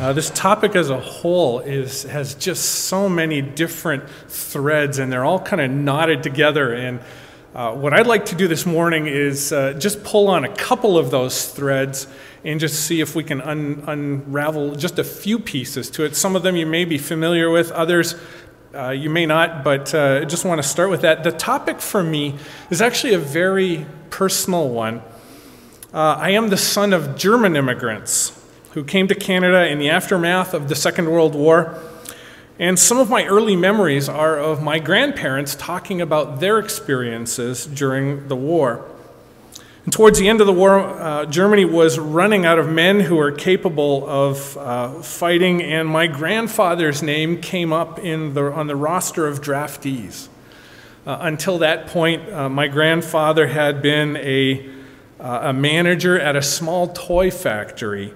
Uh, this topic as a whole is, has just so many different threads, and they're all kind of knotted together. And uh, what I'd like to do this morning is uh, just pull on a couple of those threads and just see if we can un unravel just a few pieces to it. Some of them you may be familiar with, others uh, you may not, but uh, I just want to start with that. The topic for me is actually a very personal one. Uh, I am the son of German immigrants who came to Canada in the aftermath of the Second World War. And some of my early memories are of my grandparents talking about their experiences during the war. And towards the end of the war, uh, Germany was running out of men who were capable of uh, fighting, and my grandfather's name came up in the, on the roster of draftees. Uh, until that point, uh, my grandfather had been a, uh, a manager at a small toy factory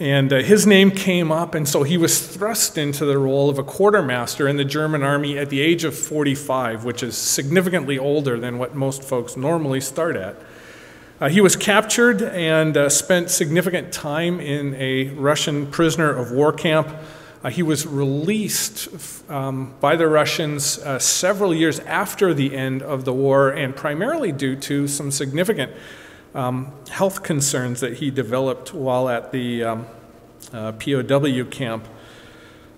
and uh, his name came up, and so he was thrust into the role of a quartermaster in the German army at the age of 45, which is significantly older than what most folks normally start at. Uh, he was captured and uh, spent significant time in a Russian prisoner of war camp. Uh, he was released um, by the Russians uh, several years after the end of the war, and primarily due to some significant um, health concerns that he developed while at the um, uh, POW camp.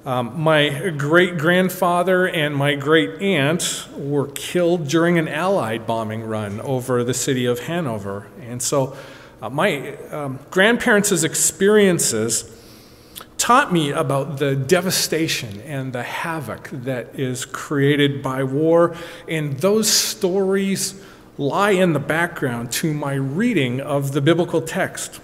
Um, my great grandfather and my great aunt were killed during an Allied bombing run over the city of Hanover. And so uh, my um, grandparents' experiences taught me about the devastation and the havoc that is created by war. And those stories lie in the background to my reading of the biblical text.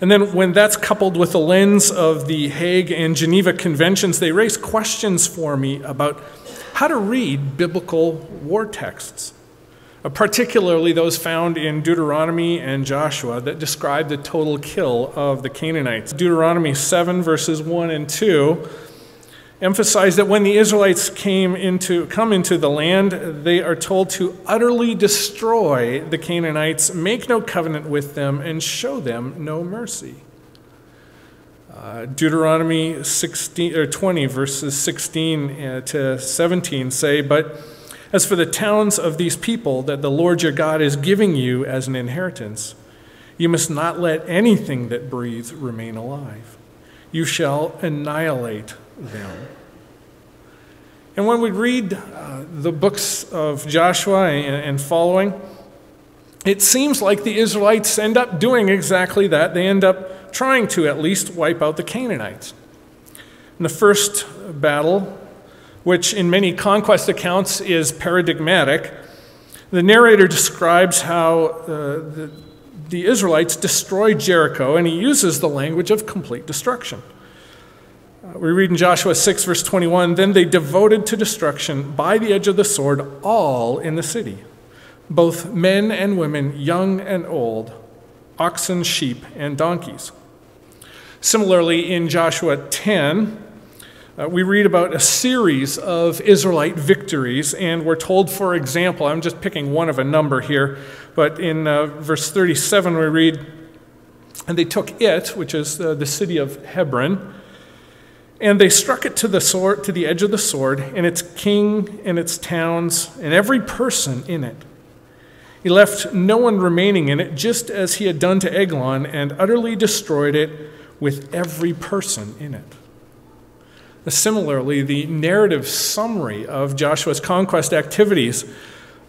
And then, when that's coupled with the lens of the Hague and Geneva Conventions, they raise questions for me about how to read biblical war texts, uh, particularly those found in Deuteronomy and Joshua that describe the total kill of the Canaanites. Deuteronomy 7, verses 1 and 2 emphasize that when the Israelites came into, come into the land, they are told to utterly destroy the Canaanites, make no covenant with them, and show them no mercy. Uh, Deuteronomy 16, or 20, verses 16 uh, to 17 say, But as for the towns of these people that the Lord your God is giving you as an inheritance, you must not let anything that breathes remain alive. You shall annihilate them. And when we read uh, the books of Joshua and, and following, it seems like the Israelites end up doing exactly that. They end up trying to at least wipe out the Canaanites. In the first battle, which in many conquest accounts is paradigmatic, the narrator describes how uh, the, the Israelites destroy Jericho, and he uses the language of complete destruction. Uh, we read in Joshua 6, verse 21 Then they devoted to destruction by the edge of the sword all in the city, both men and women, young and old, oxen, sheep, and donkeys. Similarly, in Joshua 10, uh, we read about a series of Israelite victories, and we're told, for example, I'm just picking one of a number here, but in uh, verse 37 we read, And they took it, which is the city of Hebron, and they struck it to the sword, to the edge of the sword, and its king and its towns, and every person in it. He left no one remaining in it, just as he had done to Eglon, and utterly destroyed it with every person in it. Similarly, the narrative summary of Joshua's conquest activities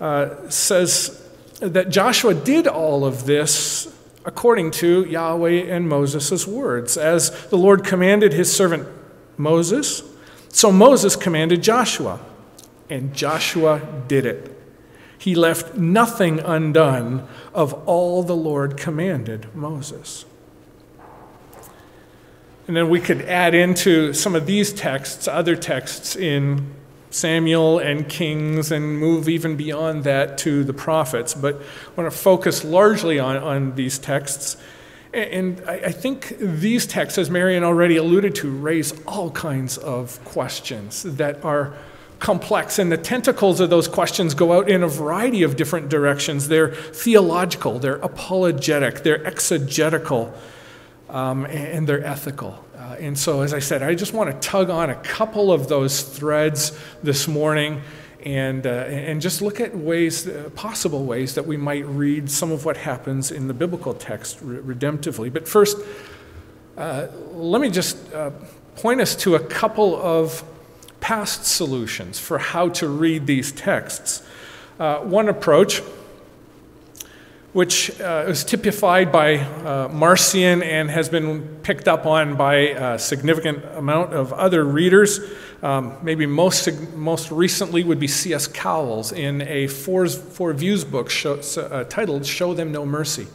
uh, says that Joshua did all of this according to Yahweh and Moses' words, as the Lord commanded his servant Moses. So Moses commanded Joshua, and Joshua did it. He left nothing undone of all the Lord commanded Moses. And then we could add into some of these texts, other texts in Samuel and Kings, and move even beyond that to the prophets. But I want to focus largely on, on these texts and I think these texts, as Marion already alluded to, raise all kinds of questions that are complex, and the tentacles of those questions go out in a variety of different directions. They're theological, they're apologetic, they're exegetical. um, and they're ethical. Uh, and so, as I said, I just want to tug on a couple of those threads this morning and, uh, and just look at ways, uh, possible ways that we might read some of what happens in the biblical text re- redemptively. But first, uh, let me just uh, point us to a couple of past solutions for how to read these texts. Uh, one approach, which uh, is typified by uh, Marcion and has been picked up on by a significant amount of other readers, um, maybe most, most recently would be C.S. Cowles in a Four, Four Views book show, uh, titled Show Them No Mercy.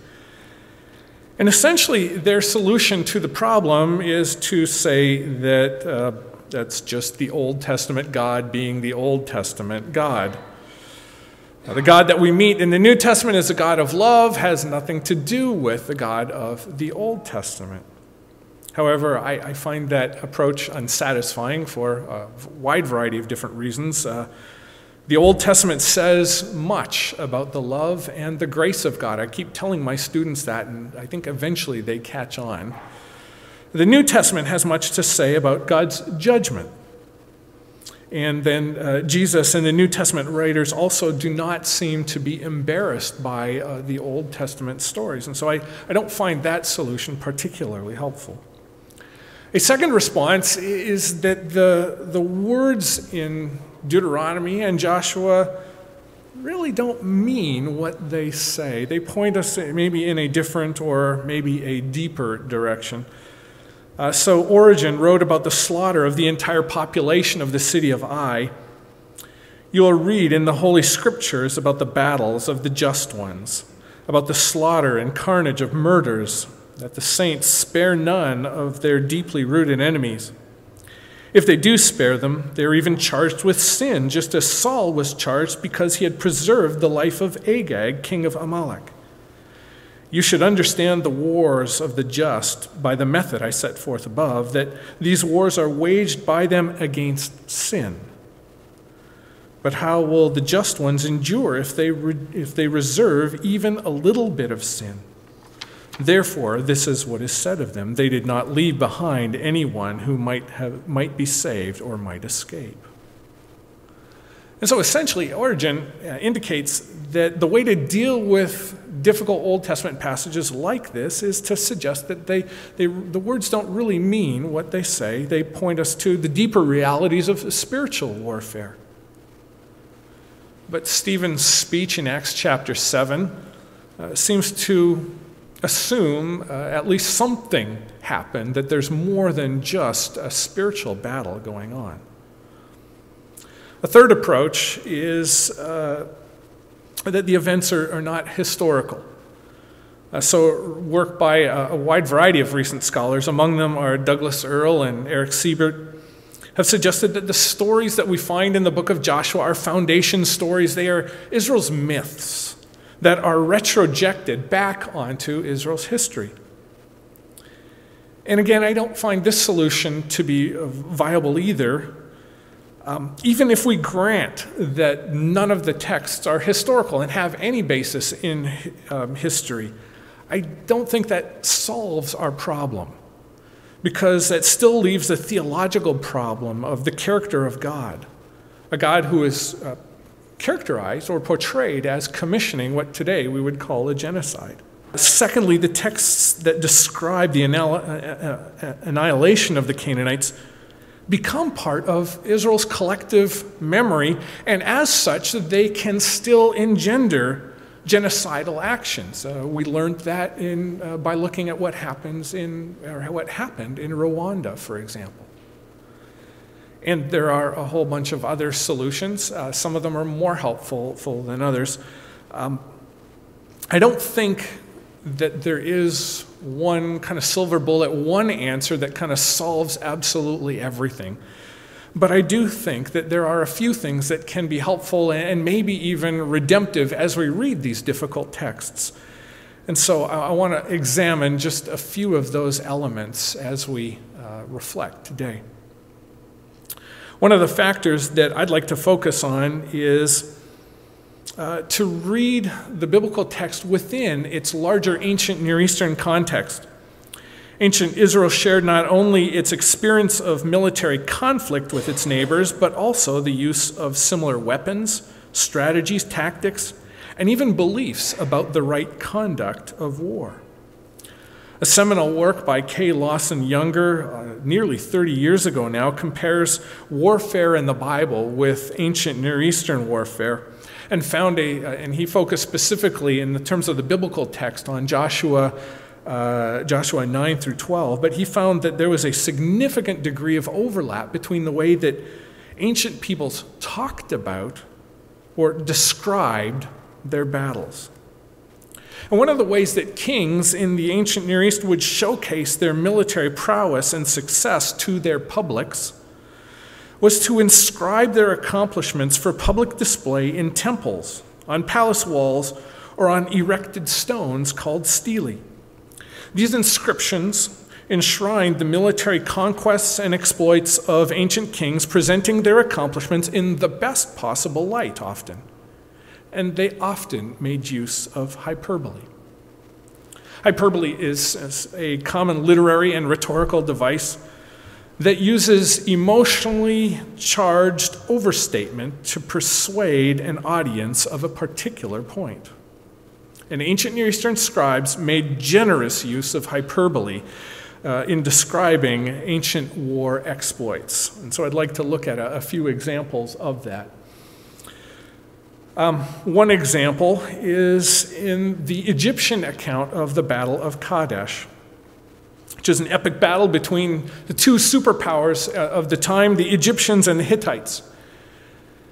And essentially, their solution to the problem is to say that uh, that's just the Old Testament God being the Old Testament God. Now, the God that we meet in the New Testament as a God of love has nothing to do with the God of the Old Testament. However, I, I find that approach unsatisfying for a wide variety of different reasons. Uh, the Old Testament says much about the love and the grace of God. I keep telling my students that, and I think eventually they catch on. The New Testament has much to say about God's judgment. And then uh, Jesus and the New Testament writers also do not seem to be embarrassed by uh, the Old Testament stories. And so I, I don't find that solution particularly helpful. A second response is that the, the words in Deuteronomy and Joshua really don't mean what they say. They point us maybe in a different or maybe a deeper direction. Uh, so, Origen wrote about the slaughter of the entire population of the city of Ai. You'll read in the Holy Scriptures about the battles of the just ones, about the slaughter and carnage of murders, that the saints spare none of their deeply rooted enemies. If they do spare them, they are even charged with sin, just as Saul was charged because he had preserved the life of Agag, king of Amalek. You should understand the wars of the just by the method I set forth above, that these wars are waged by them against sin. But how will the just ones endure if they, re- if they reserve even a little bit of sin? Therefore, this is what is said of them they did not leave behind anyone who might, have, might be saved or might escape. And so essentially, Origen uh, indicates that the way to deal with difficult Old Testament passages like this is to suggest that they, they, the words don't really mean what they say. They point us to the deeper realities of spiritual warfare. But Stephen's speech in Acts chapter 7 uh, seems to assume uh, at least something happened, that there's more than just a spiritual battle going on. A third approach is uh, that the events are, are not historical. Uh, so, work by a, a, wide variety of recent scholars, among them are Douglas Earl and Eric Seibert, have suggested that the stories that we find in the book of Joshua are foundation stories. They are Israel's myths that are retrojected back onto Israel's history. And again, I don't find this solution to be viable either. Um, even if we grant that none of the texts are historical and have any basis in um, history, I don't think that solves our problem because that still leaves the theological problem of the character of God, a God who is uh, characterized or portrayed as commissioning what today we would call a genocide. Secondly, the texts that describe the uh, uh, annihilation of the Canaanites become part of Israel's collective memory, and as such, that they can still engender genocidal actions. Uh, we learned that in, uh, by looking at what happens in, or what happened in Rwanda, for example. And there are a whole bunch of other solutions. Uh, some of them are more helpful than others. Um, I don't think that there is one kind of silver bullet, one answer that kind of solves absolutely everything. But I do think that there are a few things that can be helpful and maybe even redemptive as we read these difficult texts. And so I, want to examine just a few of those elements as we uh, reflect today. One of the factors that I'd like to focus on is uh, to read the biblical text within its larger ancient Near Eastern context. Ancient Israel shared not only its experience of military conflict with its neighbors, but also the use of similar weapons, strategies, tactics, and even beliefs about the right conduct of war. A seminal work by K. Lawson Younger, uh, nearly 30 years ago now, compares warfare in the Bible with ancient Near Eastern warfare and found a, uh, and he focused specifically in the terms of the biblical text on Joshua uh, Joshua 9 through 12, but he found that there was a significant degree of overlap between the way that ancient peoples talked about or described their battles. And one of the ways that kings in the ancient Near East would showcase their military prowess and success to their publics was to inscribe their accomplishments for public display in temples, on palace walls, or on erected stones called stelae. These inscriptions enshrined the military conquests and exploits of ancient kings, presenting their accomplishments in the best possible light often. And they often made use of hyperbole. Hyperbole is a common literary and rhetorical device that uses emotionally charged overstatement to persuade an audience of a particular point and ancient Near Eastern scribes made generous use of hyperbole uh, in describing ancient war exploits. And so I'd like to look at a, a few examples of that. Um, one example is in the Egyptian account of the Battle of Kadesh, which is an epic battle between the two superpowers uh, of the time, the Egyptians and the Hittites.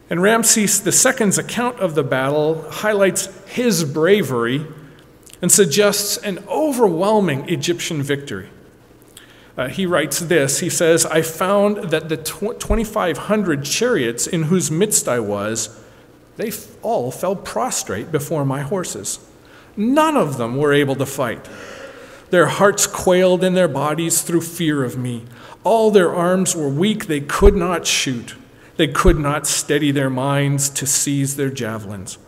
And Ramses II's account of the battle highlights his bravery and suggests an overwhelming Egyptian victory. Uh, he writes this He says, I found that the 2,500 chariots in whose midst I was, they all fell prostrate before my horses. None of them were able to fight. Their hearts quailed in their bodies through fear of me. All their arms were weak, they could not shoot. They could not steady their minds to seize their javelins.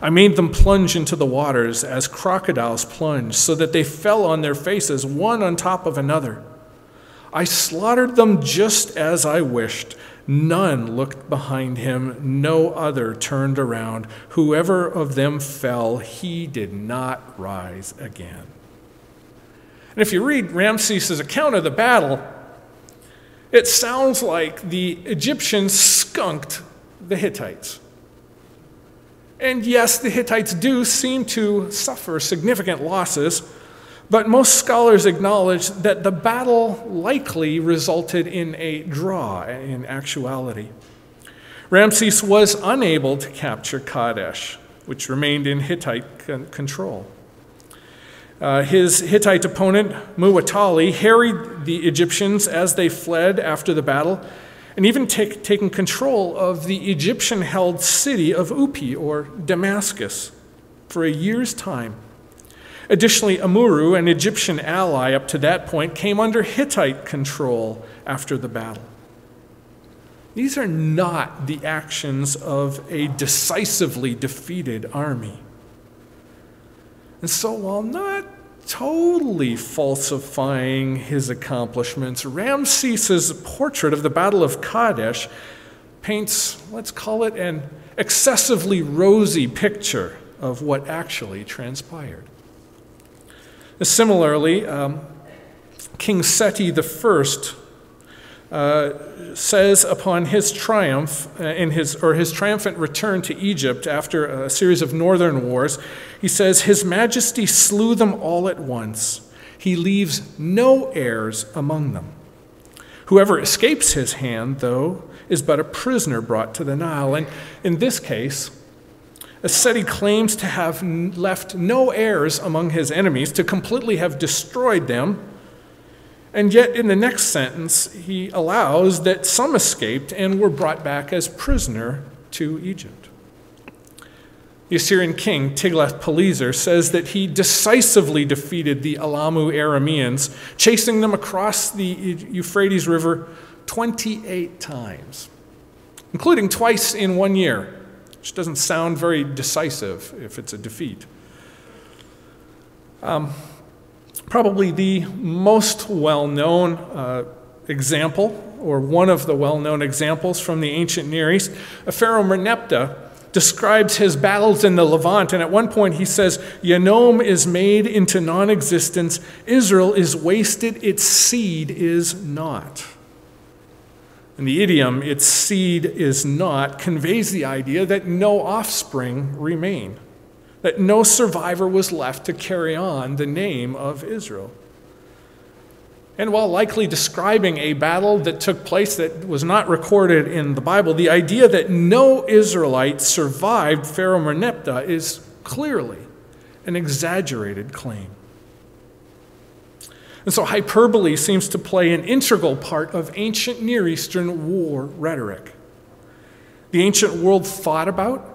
I made them plunge into the waters as crocodiles plunge, so that they fell on their faces, one on top of another. I slaughtered them just as I wished. None looked behind him, no other turned around. Whoever of them fell, he did not rise again. And if you read Ramses' account of the battle, it sounds like the Egyptians skunked the Hittites. And yes, the Hittites do seem to suffer significant losses, but most scholars acknowledge that the battle likely resulted in a draw in actuality. Ramses was unable to capture Kadesh, which remained in Hittite control. Uh, his Hittite opponent, Muwatalli, harried the Egyptians as they fled after the battle, and even take, taken control of the Egyptian held city of Upi, or Damascus, for a year's time. Additionally, Amurru, an Egyptian ally up to that point, came under Hittite control after the battle. These are not the actions of a decisively defeated army. And so, while not totally falsifying his accomplishments, Ramses's portrait of the Battle of Kadesh paints, let's call it, an excessively rosy picture of what actually transpired. Similarly, um, King Seti I uh, says upon his triumph uh, in his or his triumphant return to Egypt after a series of northern wars, he says, His Majesty slew them all at once. He leaves no heirs among them. Whoever escapes his hand, though, is but a prisoner brought to the Nile. And in this case, a Seti claims to have left no heirs among his enemies, to completely have destroyed them and yet, in the next sentence, he allows that some escaped and were brought back as prisoner to Egypt. The Assyrian king Tiglath-Pileser says that he decisively defeated the Ahlamu Arameans, chasing them across the Euphrates River 28 times, including twice in one year, which doesn't sound very decisive if it's a defeat. Um, Probably the most well known uh, example, or one of the well known examples from the ancient Near East, a Pharaoh Merneptah describes his battles in the Levant, and at one point he says, Yanoam is made into non existence, Israel is wasted, its seed is not. And the idiom, its seed is not, conveys the idea that no offspring remain, that no survivor was left to carry on the name of Israel. And while likely describing a battle that took place that was not recorded in the Bible, the idea that no Israelite survived Pharaoh Merneptah is clearly an exaggerated claim. And so hyperbole seems to play an integral part of ancient Near Eastern war rhetoric. The ancient world thought about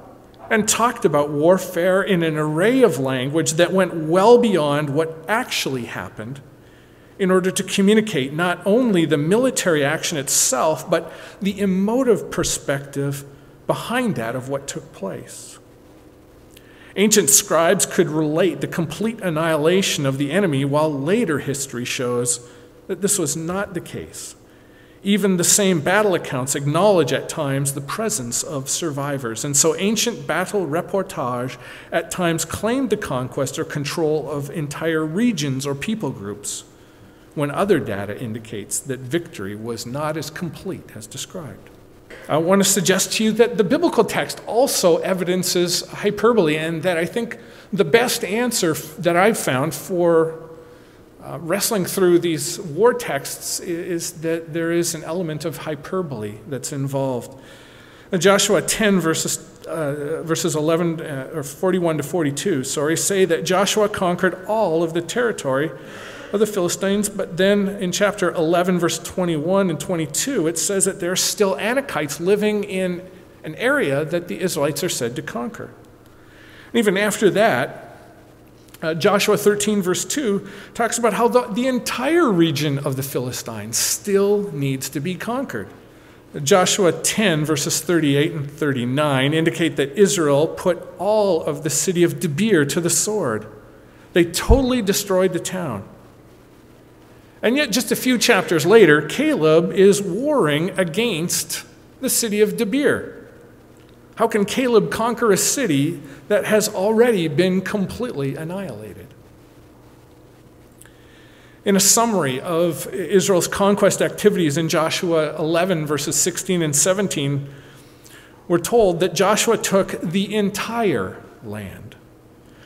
and talked about warfare in an array of language that went well beyond what actually happened in order to communicate not only the military action itself, but the emotive perspective behind that of what took place. Ancient scribes could relate the complete annihilation of the enemy, while later history shows that this was not the case. Even the same battle accounts acknowledge at times the presence of survivors. And so ancient battle reportage at times claimed the conquest or control of entire regions or people groups, when other data indicates that victory was not as complete as described. I want to suggest to you that the biblical text also evidences hyperbole, and that I think the best answer that I've found for uh, wrestling through these war texts is that there is an element of hyperbole that's involved. In Joshua 10, verses, uh, verses 11 uh, or 41 to 42, sorry, say that Joshua conquered all of the territory of the Philistines. But then in chapter 11, verse 21 and 22, it says that there are still Anakites living in an area that the Israelites are said to conquer. And even after that, uh, Joshua 13, verse 2, talks about how the, the entire region of the Philistines still needs to be conquered. Joshua 10, verses 38 and 39, indicate that Israel put all of the city of Debir to the sword. They totally destroyed the town. And yet, just a few chapters later, Caleb is warring against the city of Debir. How can Caleb conquer a city that has already been completely annihilated? In a summary of Israel's conquest activities in Joshua 11, verses 16 and 17, we're told that Joshua took the entire land.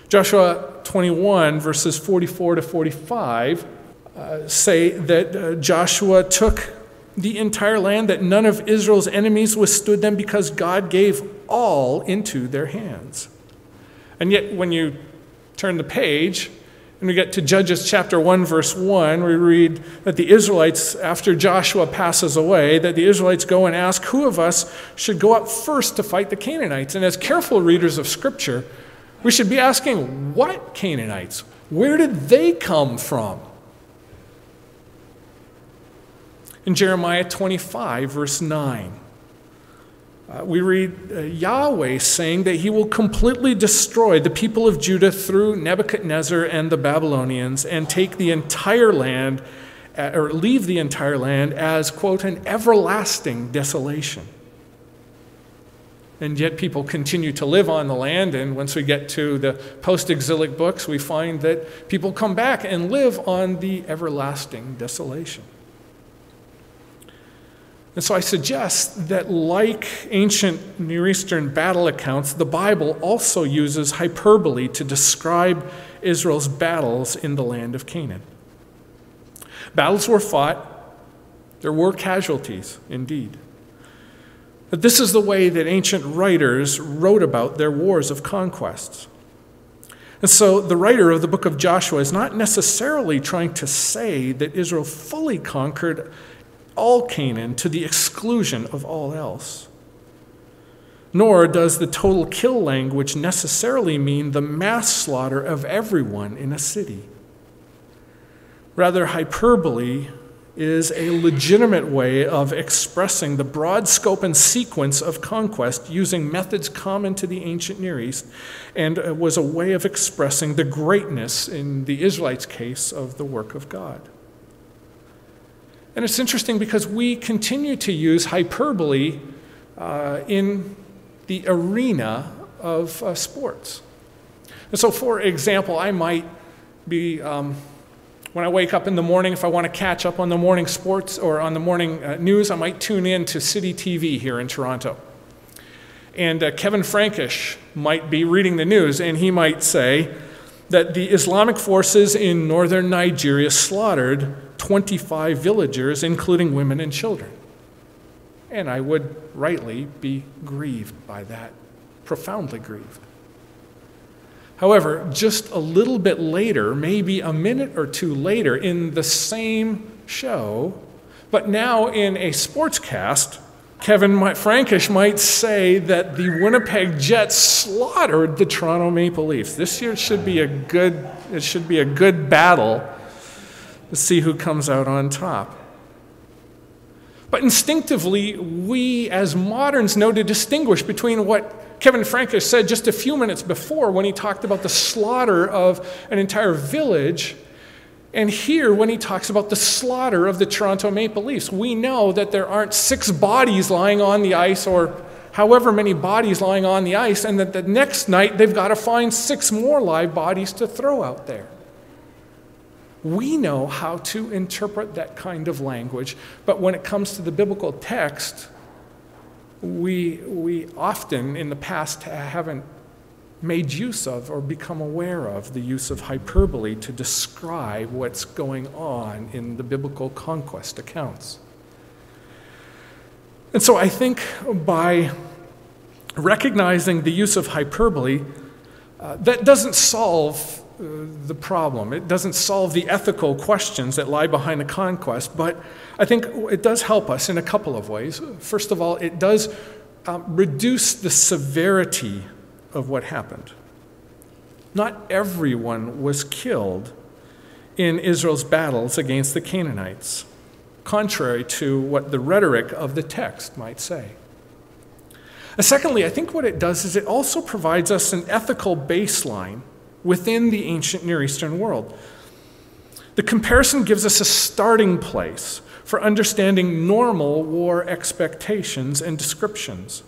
Joshua 21, verses 44 to 45, uh, say that uh, Joshua took the entire land, that none of Israel's enemies withstood them because God gave all into their hands. And yet, when you turn the page and we get to Judges chapter 1, verse 1, we read that the Israelites, after Joshua passes away, that the Israelites go and ask, Who of us should go up first to fight the Canaanites? And as careful readers of Scripture, we should be asking, What Canaanites? Where did they come from? In Jeremiah 25, verse 9. Uh, we read uh, Yahweh saying that he will completely destroy the people of Judah through Nebuchadnezzar and the Babylonians and take the entire land, uh, or leave the entire land as, quote, an everlasting desolation. And yet people continue to live on the land, and once we get to the post exilic books, we find that people come back and live on the everlasting desolation. And so I suggest that, like ancient Near Eastern battle accounts, the Bible also uses hyperbole to describe Israel's battles in the land of Canaan. Battles were fought, there were casualties, indeed. But this is the way that ancient writers wrote about their wars of conquests. And so the writer of the book of Joshua is not necessarily trying to say that Israel fully conquered all Canaan to the exclusion of all else. Nor does the total kill language necessarily mean the mass slaughter of everyone in a city. Rather, hyperbole is a legitimate way of expressing the broad scope and sequence of conquest using methods common to the ancient Near East, and uh, was a way of expressing the greatness, in the Israelites' case, of the work of God. And it's interesting because we continue to use hyperbole uh, in the arena of uh, sports. And so, for example, I might be. Um, when I wake up in the morning, if I want to catch up on the morning sports or on the morning uh, news, I might tune in to City TV here in Toronto. And uh, Kevin Frankish might be reading the news, and he might say that the Islamic forces in northern Nigeria slaughtered 25 villagers, including women and children. And I would rightly be grieved by that, profoundly grieved. However, just a little bit later, maybe a minute or two later, in the same show, but now in a sportscast, Kevin Frankish might say that the Winnipeg Jets slaughtered the Toronto Maple Leafs. This year should be a good, it should be a good battle to see who comes out on top. But instinctively, we as moderns know to distinguish between what Kevin Frankish said just a few minutes before when he talked about the slaughter of an entire village. And here, when he talks about the slaughter of the Toronto Maple Leafs, we know that there aren't six bodies lying on the ice or however many bodies lying on the ice, and that the next night they've got to find six more live bodies to throw out there. We know how to interpret that kind of language, but when it comes to the biblical text, we, we often in the past haven't made use of or become aware of the use of hyperbole to describe what's going on in the biblical conquest accounts. And so I think by recognizing the use of hyperbole, uh, that doesn't solve uh, the problem. It doesn't solve the ethical questions that lie behind the conquest, but I think it does help us in a couple of ways. First of all, it does um, reduce the severity of what happened. Not everyone was killed in Israel's battles against the Canaanites, contrary to what the rhetoric of the text might say. Uh, secondly, I think what it does is it also provides us an ethical baseline within the ancient Near Eastern world. The comparison gives us a starting place for understanding normal war expectations and descriptions.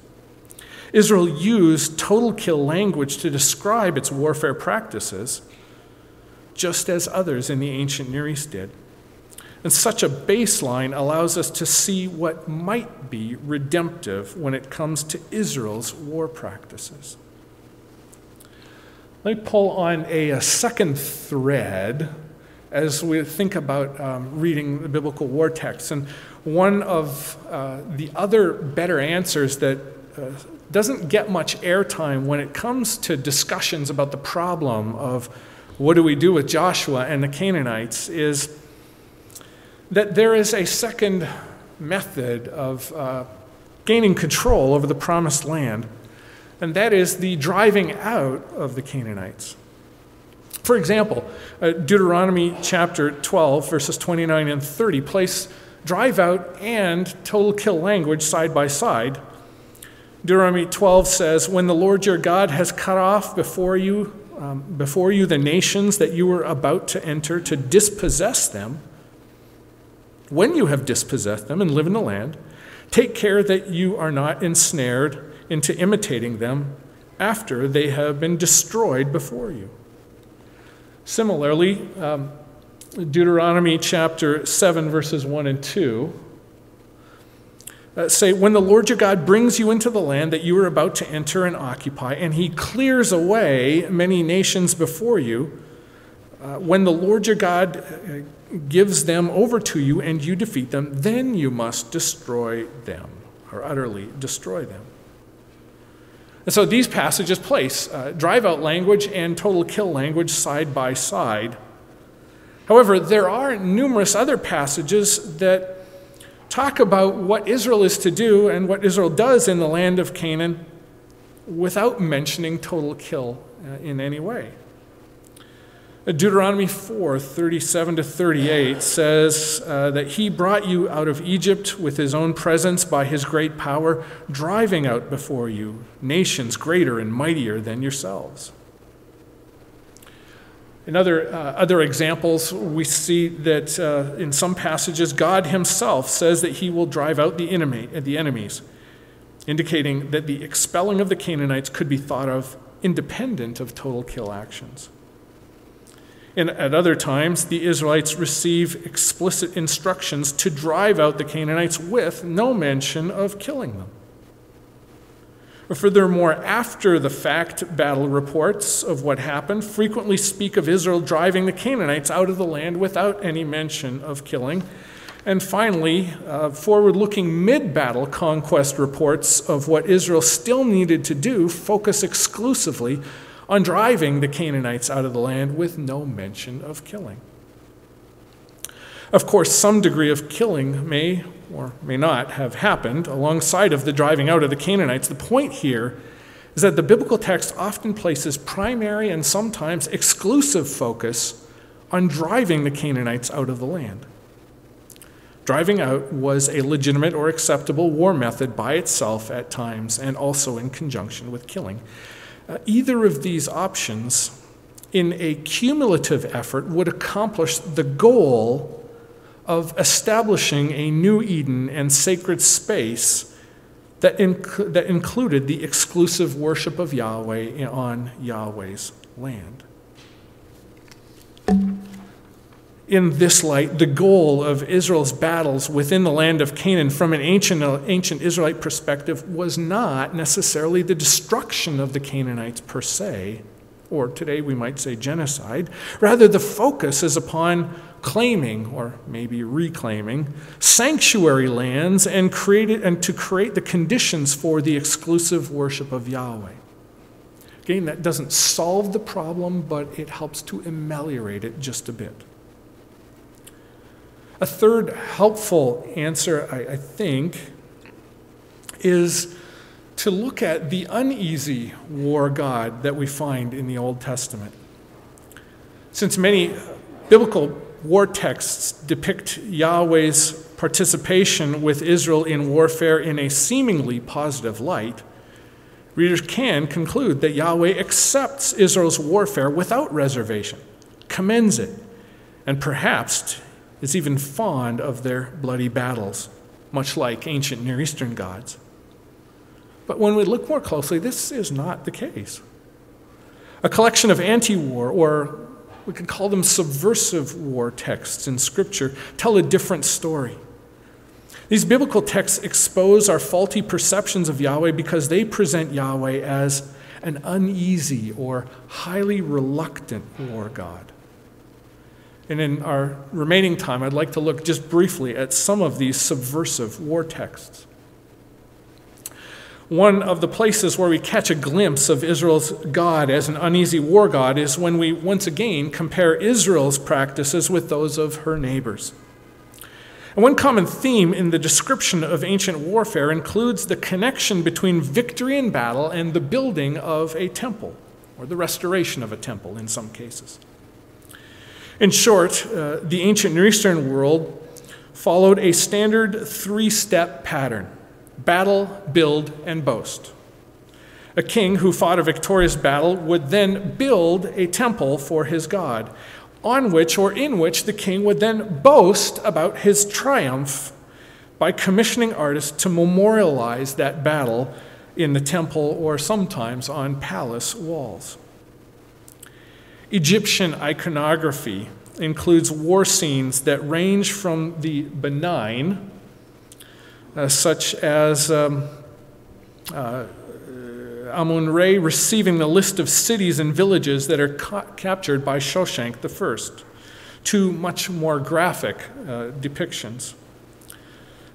Israel used total kill language to describe its warfare practices, just as others in the ancient Near East did. And such a baseline allows us to see what might be redemptive when it comes to Israel's war practices. Let me pull on a, a second thread as we think about um, reading the biblical war texts. And one of uh, the other better answers that uh, doesn't get much airtime when it comes to discussions about the problem of what do we do with Joshua and the Canaanites is that there is a second method of uh, gaining control over the promised land, and that is the driving out of the Canaanites. For example, uh, Deuteronomy chapter 12, verses 29 and 30 place drive out and total kill language side by side. Deuteronomy 12 says, When the Lord your God has cut off before you, um, before you the nations that you were about to enter to dispossess them, when you have dispossessed them and live in the land, take care that you are not ensnared into imitating them after they have been destroyed before you. Similarly, um, Deuteronomy chapter 7, verses 1 and 2 uh, say, When the Lord your God brings you into the land that you are about to enter and occupy, and he clears away many nations before you, uh, when the Lord your God uh, gives them over to you and you defeat them, then you must destroy them, or utterly destroy them. And so these passages place uh, drive out language and total kill language side by side. However, there are numerous other passages that talk about what Israel is to do and what Israel does in the land of Canaan without mentioning total kill uh, in any way. Deuteronomy 4 37 to 38 says uh, that he brought you out of Egypt with his own presence by his great power, driving out before you nations greater and mightier than yourselves. In other, uh, other examples, we see that uh, in some passages, God himself says that he will drive out the, enemy, the enemies, indicating that the expelling of the Canaanites could be thought of independent of total kill actions. And at other times, the Israelites receive explicit instructions to drive out the Canaanites with no mention of killing them. Furthermore, after the fact battle reports of what happened frequently speak of Israel driving the Canaanites out of the land without any mention of killing. And finally, uh, forward looking mid battle conquest reports of what Israel still needed to do focus exclusively on driving the Canaanites out of the land with no mention of killing. Of course, some degree of killing may or may not have happened alongside of the driving out of the Canaanites. The point here is that the biblical text often places primary and sometimes exclusive focus on driving the Canaanites out of the land. Driving out was a legitimate or acceptable war method by itself at times and also in conjunction with killing. Uh, either of these options, in a cumulative effort, would accomplish the goal of establishing a new Eden and sacred space that, inc- that included the exclusive worship of Yahweh on Yahweh's land. in this light, the goal of Israel's battles within the land of Canaan from an ancient, ancient Israelite perspective was not necessarily the destruction of the Canaanites per se, or today we might say genocide. Rather, the focus is upon claiming, or maybe reclaiming, sanctuary lands and, created, and to create the conditions for the exclusive worship of Yahweh. Again, that doesn't solve the problem, but it helps to ameliorate it just a bit. A third helpful answer, I, I think, is to look at the uneasy war God that we find in the Old Testament. Since many biblical war texts depict Yahweh's participation with Israel in warfare in a seemingly positive light, readers can conclude that Yahweh accepts Israel's warfare without reservation, commends it, and perhaps is even fond of their bloody battles, much like ancient Near Eastern gods. But when we look more closely, this is not the case. A collection of anti war, or we could call them subversive war texts in Scripture, tell a different story. These biblical texts expose our faulty perceptions of Yahweh because they present Yahweh as an uneasy or highly reluctant war God. And in our remaining time, I'd like to look just briefly at some of these subversive war texts. One of the places where we catch a glimpse of Israel's God as an uneasy war God is when we once again compare Israel's practices with those of her neighbors. And one common theme in the description of ancient warfare includes the connection between victory in battle and the building of a temple, or the restoration of a temple in some cases. In short, uh, the ancient Near Eastern world followed a standard three step pattern battle, build, and boast. A king who fought a victorious battle would then build a temple for his God, on which or in which the king would then boast about his triumph by commissioning artists to memorialize that battle in the temple or sometimes on palace walls. Egyptian iconography includes war scenes that range from the benign, such as um, uh, Amun Re receiving the list of cities and villages that are ca- captured by Shoshenq I, to much more graphic uh, depictions.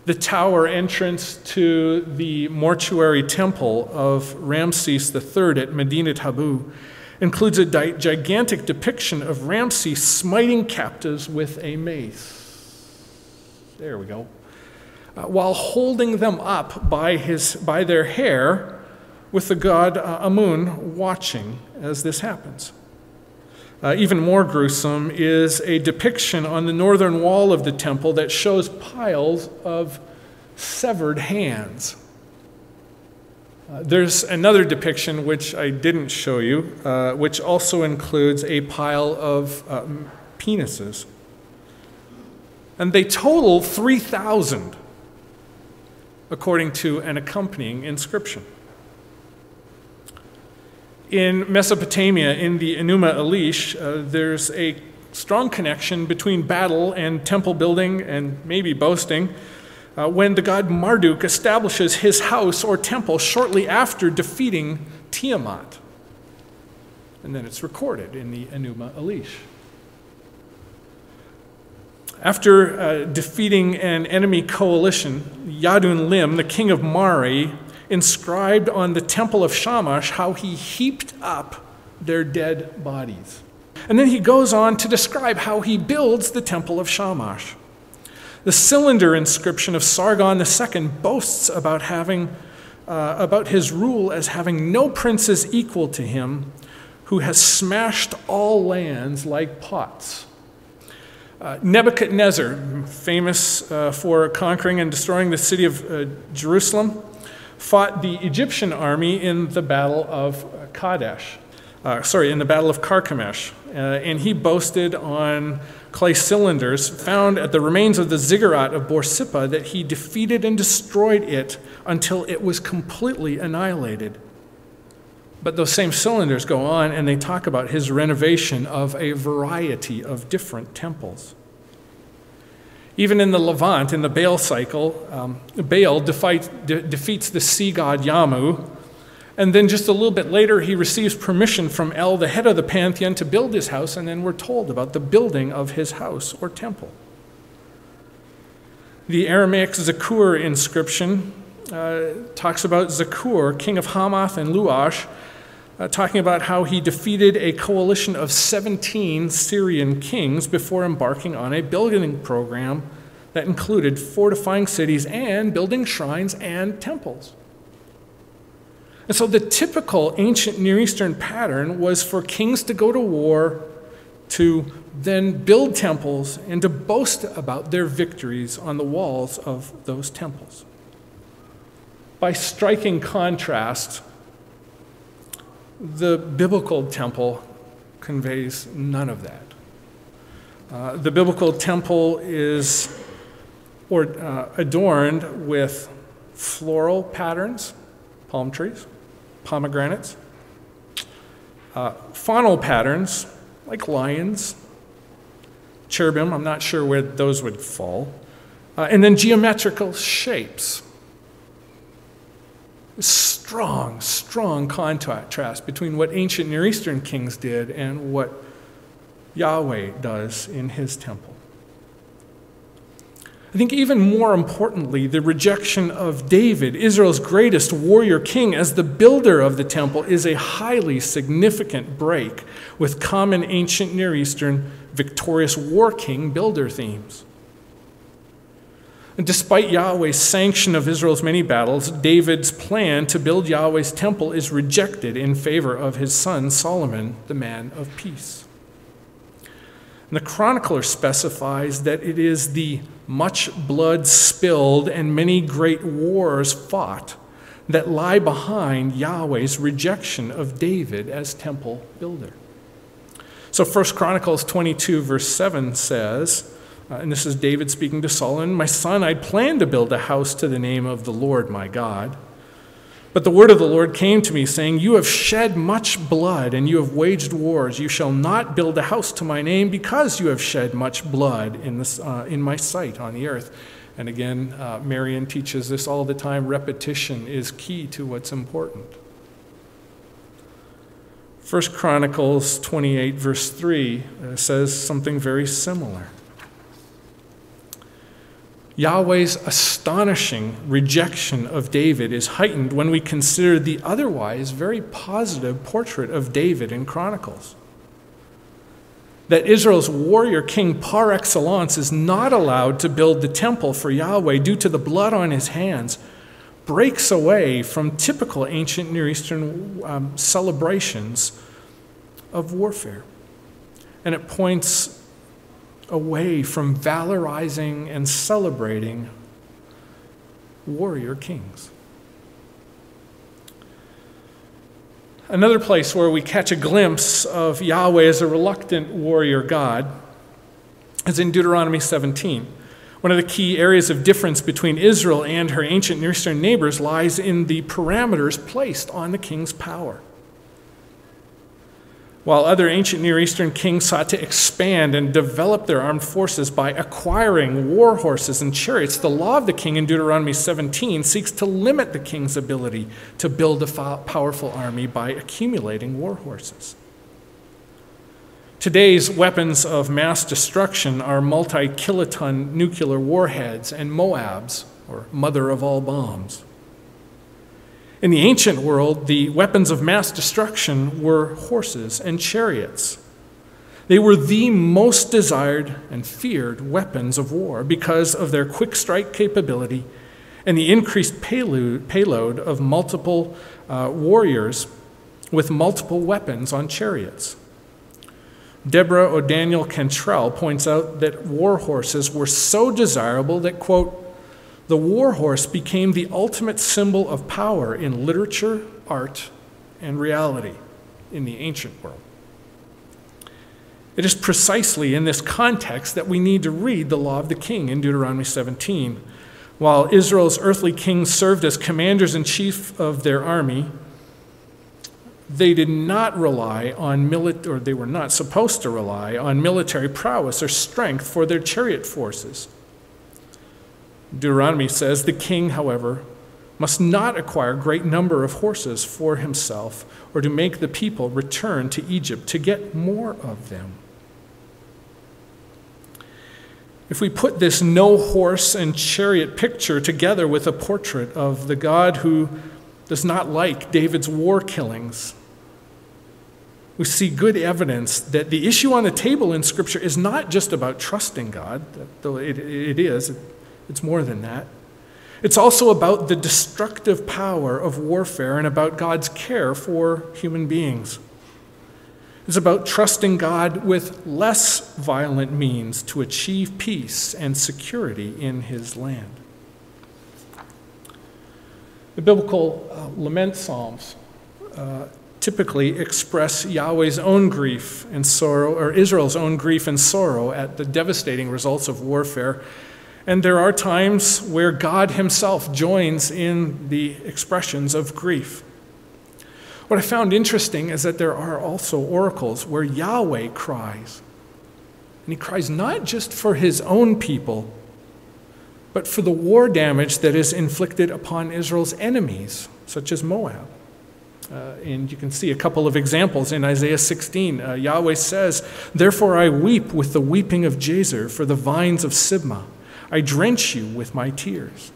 The tower entrance to the mortuary temple of Ramses III at Medinet Habu includes a gigantic depiction of Ramses smiting captives with a mace. There we go. Uh, while holding them up by, his, by their hair, with the god uh, Amun watching as this happens. uh, even more gruesome, is a depiction on the northern wall of the temple that shows piles of severed hands. Uh, there's another depiction which I didn't show you, uh, which also includes a pile of uh, penises. And they total 3,000, according to an accompanying inscription. In Mesopotamia, in the Enuma Elish, uh, there's a strong connection between battle and temple building and maybe boasting. Uh, when the god Marduk establishes his house or temple shortly after defeating Tiamat. And then it's recorded in the Enuma Elish. After uh, defeating an enemy coalition, Yahdun Lim, the king of Mari, inscribed on the temple of Shamash how he heaped up their dead bodies. And then he goes on to describe how he builds the temple of Shamash. The cylinder inscription of Sargon II boasts about having uh, about his rule as having no princes equal to him, who has smashed all lands like pots. Uh, Nebuchadnezzar, famous uh, for conquering and destroying the city of uh, Jerusalem, fought the Egyptian army in the Battle of Kadesh. Uh, sorry, in the Battle of Carchemish. Uh, and he boasted on clay cylinders found at the remains of the ziggurat of Borsippa that he defeated and destroyed it until it was completely annihilated. But those same cylinders go on and they talk about his renovation of a variety of different temples. Even in the Levant, in the Baal cycle, um, Baal de- defeats the sea god Yamu. And then just a little bit later, he receives permission from El, the head of the pantheon, to build his house. And then we're told about the building of his house or temple. The Aramaic Zakur inscription uh, talks about Zakur, king of Hamath and Luash, uh, talking about how he defeated a coalition of 17 Syrian kings before embarking on a building program that included fortifying cities and building shrines and temples. And so the typical ancient Near Eastern pattern was for kings to go to war, to then build temples, and to boast about their victories on the walls of those temples. By striking contrast, the biblical temple conveys none of that. Uh, the biblical temple is or, uh, adorned with floral patterns, palm trees, pomegranates, uh, faunal patterns like lions, cherubim, I'm not sure where those would fall, uh, and then geometrical shapes strong, strong contrast between what ancient Near Eastern kings did and what Yahweh does in his temple. I think even more importantly, the rejection of David, Israel's greatest warrior king, as the builder of the temple is a highly significant break with common ancient Near Eastern victorious war king builder themes. Despite Yahweh's sanction of Israel's many battles, David's plan to build Yahweh's temple is rejected in favor of his son Solomon, the man of peace. And the chronicler specifies that it is the much blood spilled and many great wars fought that lie behind Yahweh's rejection of David as temple builder. So 1 Chronicles 22, verse 7 says, uh, and this is David speaking to Solomon My son, I'd planned to build a house to the name of the Lord my God. But the word of the Lord came to me, saying, You have shed much blood, and you have waged wars. You shall not build a house to my name, because you have shed much blood in, this, uh, in my sight on the earth. And again, uh, Marion teaches this all the time repetition is key to what's important. 1 Chronicles 28, verse 3, uh, says something very similar. Yahweh's astonishing rejection of David is heightened when we consider the otherwise very positive portrait of David in Chronicles. That Israel's warrior king par excellence is not allowed to build the temple for Yahweh due to the blood on his hands breaks away from typical ancient Near Eastern um, celebrations of warfare. and it points away from valorizing and celebrating warrior kings. Another place where we catch a glimpse of Yahweh as a reluctant warrior God is in Deuteronomy 17. One of the key areas of difference between Israel and her ancient Near Eastern neighbors lies in the parameters placed on the king's power. While other ancient Near Eastern kings sought to expand and develop their armed forces by acquiring war horses and chariots, the law of the king in Deuteronomy 17 seeks to limit the king's ability to build a powerful army by accumulating war horses. Today's weapons of mass destruction are multi kiloton nuclear warheads and MOABs, or mother of all bombs. In the ancient world, the weapons of mass destruction were horses and chariots. They were the most desired and feared weapons of war because of their quick strike capability and the increased payload, of multiple uh, warriors with multiple weapons on chariots. Deborah O'Daniel Cantrell points out that war horses were so desirable that, quote, the war horse became the ultimate symbol of power in literature, art, and reality in the ancient world. It is precisely in this context that we need to read the law of the king in Deuteronomy 17. While Israel's earthly kings served as commanders in chief of their army, they did not rely on military, or they were not supposed to rely on military prowess or strength for their chariot forces. Deuteronomy says the king, however, must not acquire great number of horses for himself or to make the people return to Egypt to get more of them. If we put this no horse and chariot picture together with a portrait of the God who does not like David's war killings, we see good evidence that the issue on the table in Scripture is not just about trusting God, though it, it is, it's more than that. It's also about the destructive power of warfare and about God's care for human beings. It's about trusting God with less violent means to achieve peace and security in his land. The biblical uh, lament psalms uh, typically express Yahweh's own grief and sorrow, or Israel's own grief and sorrow at the devastating results of warfare and there are times where God Himself joins in the expressions of grief. What I found interesting is that there are also oracles where Yahweh cries. And He cries not just for His own people, but for the war damage that is inflicted upon Israel's enemies, such as Moab. Uh, and you can see a couple of examples in Isaiah 16. Uh, Yahweh says, Therefore I weep with the weeping of Jazer for the vines of Sibmah. I drench you with my tears.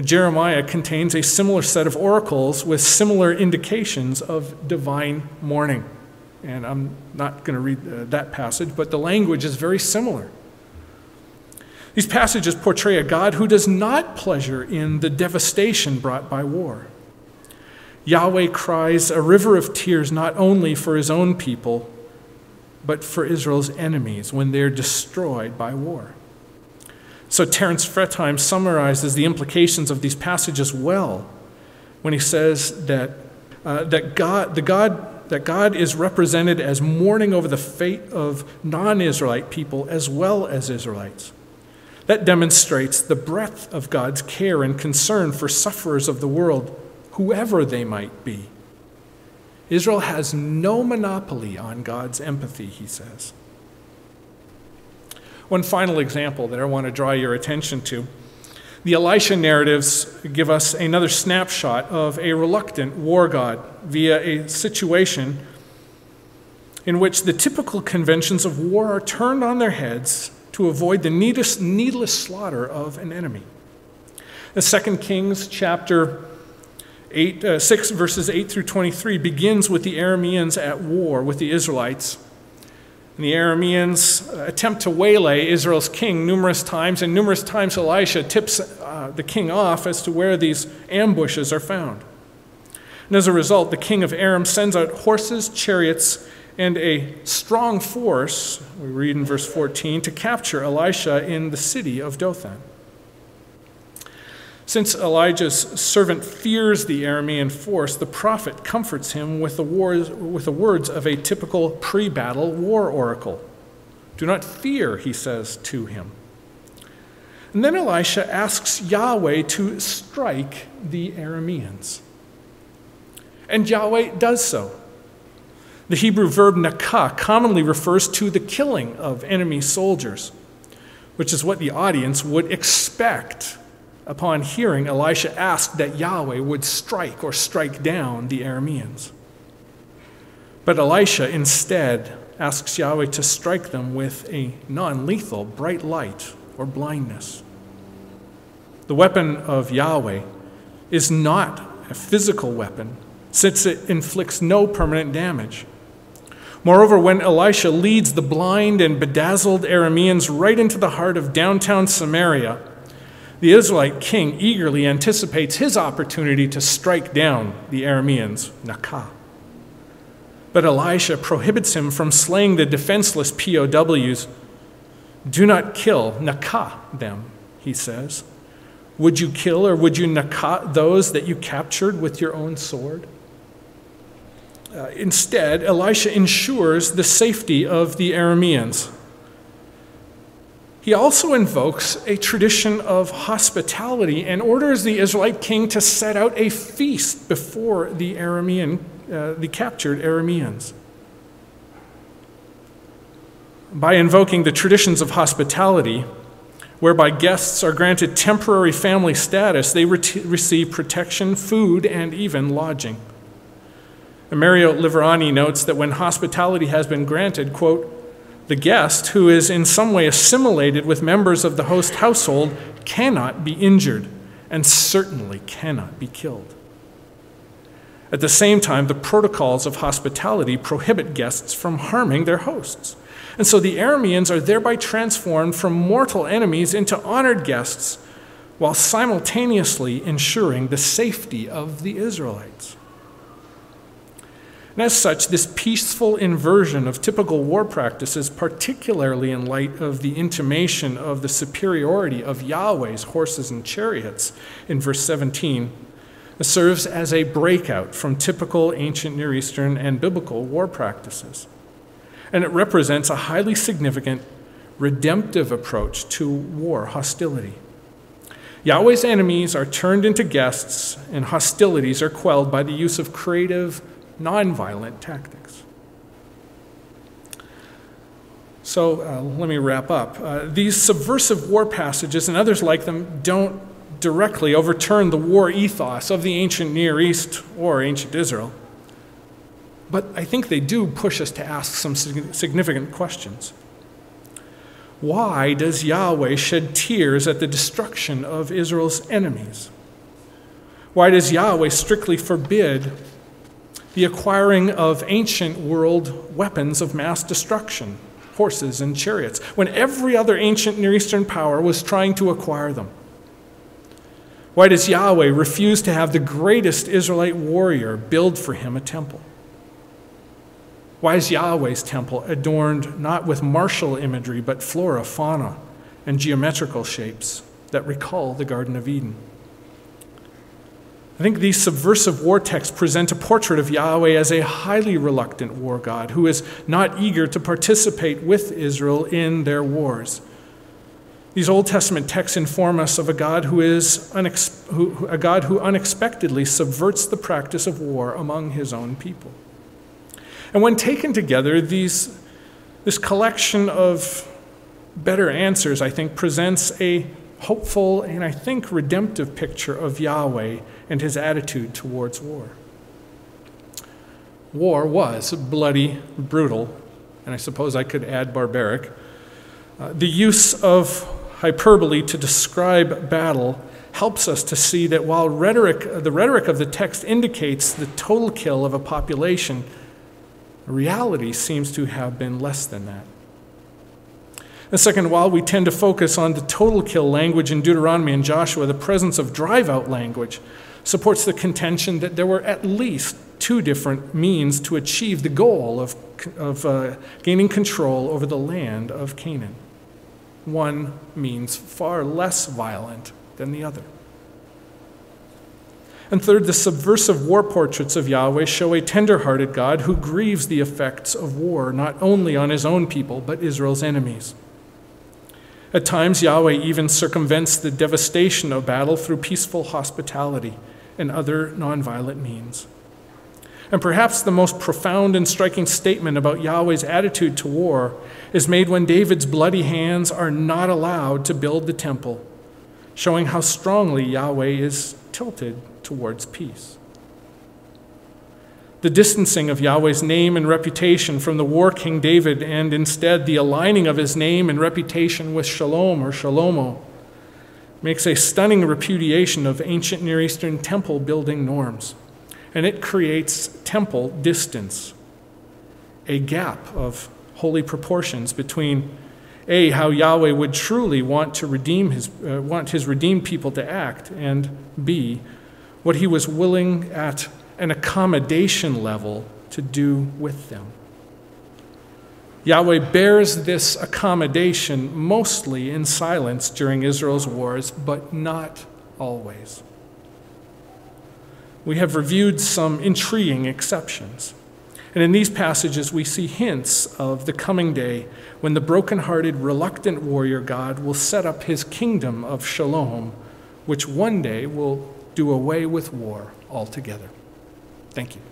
Jeremiah contains a similar set of oracles with similar indications of divine mourning. And I'm not going to read uh, that passage, but the language is very similar. These passages portray a God who does not pleasure in the devastation brought by war. Yahweh cries a river of tears not only for his own people, but for Israel's enemies when they're destroyed by war. So Terence Fretheim summarizes the implications of these passages well when he says that, uh, that, God, the God, that God is represented as mourning over the fate of non Israelite people as well as Israelites. That demonstrates the breadth of God's care and concern for sufferers of the world, whoever they might be. Israel has no monopoly on God's empathy, he says. One final example that I want to draw your attention to. The Elisha narratives give us another snapshot of a reluctant war god via a situation in which the typical conventions of war are turned on their heads to avoid the needless, needless slaughter of an enemy. The Second Kings chapter 8, uh, 6, verses 8 through 23 begins with the Arameans at war with the Israelites and the Arameans attempt to waylay Israel's king numerous times, and numerous times Elisha tips uh, the king off as to where these ambushes are found. And as a result, the king of Aram sends out horses, chariots, and a strong force, we read in verse 14, to capture Elisha in the city of Dothan. Since Elijah's servant fears the Aramean force, the prophet comforts him with the, wars, with the words of a typical pre battle war oracle. Do not fear, he says to him. And then Elisha asks Yahweh to strike the Arameans. And Yahweh does so. The Hebrew verb nakah commonly refers to the killing of enemy soldiers, which is what the audience would expect upon hearing Elisha asked that Yahweh would strike or strike down the Arameans. But Elisha instead asks Yahweh to strike them with a non lethal bright light or blindness. The weapon of Yahweh is not a physical weapon, since it inflicts no permanent damage. Moreover, when Elisha leads the blind and bedazzled Arameans right into the heart of downtown Samaria, the Israelite king eagerly anticipates his opportunity to strike down the Arameans, Nakah. But Elisha prohibits him from slaying the defenseless POWs. Do not kill, Nakah them, he says. Would you kill or would you Nakah those that you captured with your own sword? Uh, instead, Elisha ensures the safety of the Arameans. He also invokes a tradition of hospitality and orders the Israelite king to set out a feast before the Aramean, uh, the captured Arameans. By invoking the traditions of hospitality, whereby guests are granted temporary family status, they re- receive protection, food, and even lodging. Mario Liverani notes that when hospitality has been granted, quote, the guest, who is in some way assimilated with members of the host household, cannot be injured and certainly cannot be killed. At the same time, the protocols of hospitality prohibit guests from harming their hosts. And so the Arameans are thereby transformed from mortal enemies into honored guests while simultaneously ensuring the safety of the Israelites. And as such, this peaceful inversion of typical war practices, particularly in light of the intimation of the superiority of Yahweh's horses and chariots in verse 17, serves as a breakout from typical ancient Near Eastern and biblical war practices. And it represents a highly significant redemptive approach to war hostility. Yahweh's enemies are turned into guests, and hostilities are quelled by the use of creative nonviolent tactics. So uh, let me wrap up. Uh, these subversive war passages and others like them don't directly overturn the war ethos of the ancient Near East or ancient Israel. But I think they do push us to ask some significant questions. Why does Yahweh shed tears at the destruction of Israel's enemies? Why does Yahweh strictly forbid the acquiring of ancient world weapons of mass destruction, horses and chariots, when every other ancient Near Eastern power was trying to acquire them? Why does Yahweh refuse to have the greatest Israelite warrior build for him a temple? Why is Yahweh's temple adorned not with martial imagery, but flora, fauna, and geometrical shapes that recall the Garden of Eden? I think these subversive war texts present a portrait of Yahweh as a highly reluctant war god who is not eager to participate with Israel in their wars. These Old Testament texts inform us of a God who is who, a God who unexpectedly subverts the practice of war among his own people. And when taken together, these, this collection of better answers, I think, presents a hopeful and I think redemptive picture of Yahweh and his attitude towards war. War was bloody, brutal, and I suppose I could add barbaric. Uh, the use of hyperbole to describe battle helps us to see that while rhetoric, the rhetoric of the text indicates the total kill of a population, reality seems to have been less than that. And second, while we tend to focus on the total kill language in Deuteronomy and Joshua, the presence of drive out language supports the contention that there were at least two different means to achieve the goal of, of uh, gaining control over the land of Canaan. One means far less violent than the other. And third, the subversive war portraits of Yahweh show a tender-hearted God who grieves the effects of war not only on his own people, but Israel's enemies. At times, Yahweh even circumvents the devastation of battle through peaceful hospitality and other nonviolent means. And perhaps the most profound and striking statement about Yahweh's attitude to war is made when David's bloody hands are not allowed to build the temple, showing how strongly Yahweh is tilted towards peace. The distancing of Yahweh's name and reputation from the war king David, and instead the aligning of his name and reputation with Shalom or Shalomo, makes a stunning repudiation of ancient Near Eastern temple building norms. And it creates temple distance, a gap of holy proportions between a how Yahweh would truly want to redeem his uh, want his redeemed people to act and b what he was willing at an accommodation level to do with them. Yahweh bears this accommodation mostly in silence during Israel's wars, but not always. We have reviewed some intriguing exceptions. And in these passages, we see hints of the coming day when the broken-hearted, reluctant warrior God will set up his kingdom of shalom, which one day will do away with war altogether. Thank you.